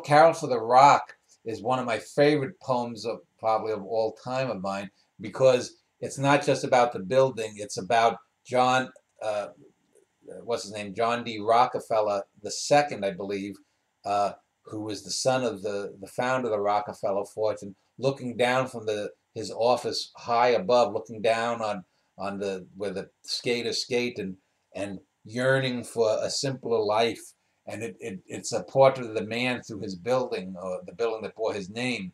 Carol for the Rock is one of my favorite poems of probably of all time of mine because it's not just about the building, it's about John, uh, what's his name, John D. Rockefeller the second, I believe, uh, who was the son of the, the founder of the Rockefeller fortune, looking down from the his office high above, looking down on on the where the skaters skate and and yearning for a simpler life. And it, it, it's a portrait of the man through his building, or the building that bore his name.